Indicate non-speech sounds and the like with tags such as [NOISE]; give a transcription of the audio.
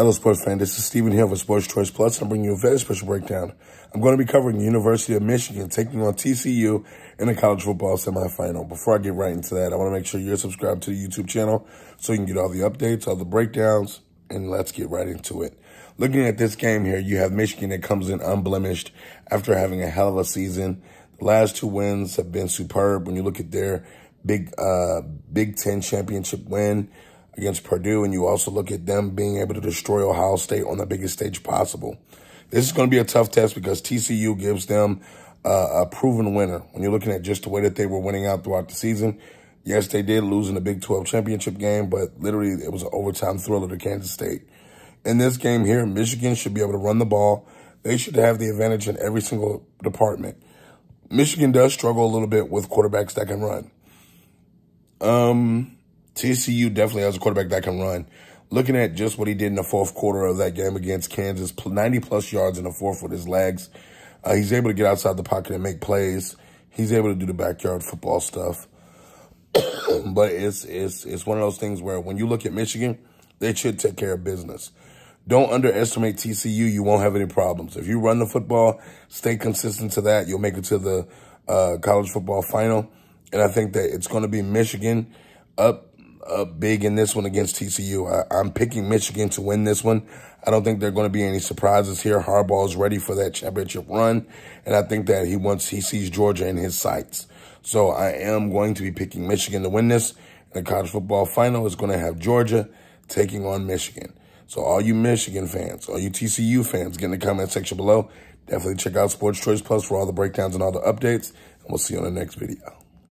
Hello, sports fan. This is Stephen here for Sports Choice Plus. I'm bringing you a very special breakdown. I'm going to be covering the University of Michigan taking on TCU in the college football semifinal. Before I get right into that, I want to make sure you're subscribed to the YouTube channel so you can get all the updates, all the breakdowns, and let's get right into it. Looking at this game here, you have Michigan that comes in unblemished after having a hell of a season. The last two wins have been superb. When you look at their big uh, Big Ten championship win, against Purdue, and you also look at them being able to destroy Ohio State on the biggest stage possible. This is going to be a tough test because TCU gives them uh, a proven winner. When you're looking at just the way that they were winning out throughout the season, yes, they did lose in the Big 12 championship game, but literally it was an overtime thriller to Kansas State. In this game here, Michigan should be able to run the ball. They should have the advantage in every single department. Michigan does struggle a little bit with quarterbacks that can run. Um, TCU definitely has a quarterback that can run. Looking at just what he did in the fourth quarter of that game against Kansas, 90 plus yards in the fourth with his legs. Uh, he's able to get outside the pocket and make plays. He's able to do the backyard football stuff. [COUGHS] but it's it's it's one of those things where when you look at Michigan, they should take care of business. Don't underestimate TCU. You won't have any problems. If you run the football, stay consistent to that, you'll make it to the uh, college football final. And I think that it's going to be Michigan up up big in this one against TCU. I, am picking Michigan to win this one. I don't think there are going to be any surprises here. Harbaugh is ready for that championship run, and I think that he wants he sees Georgia in his sights. So I am going to be picking Michigan to win this. The college football final is going to have Georgia taking on Michigan. So all you Michigan fans, all you TCU fans, get in the comment section below. Definitely check out Sports Choice Plus for all the breakdowns and all the updates. And we'll see you on the next video.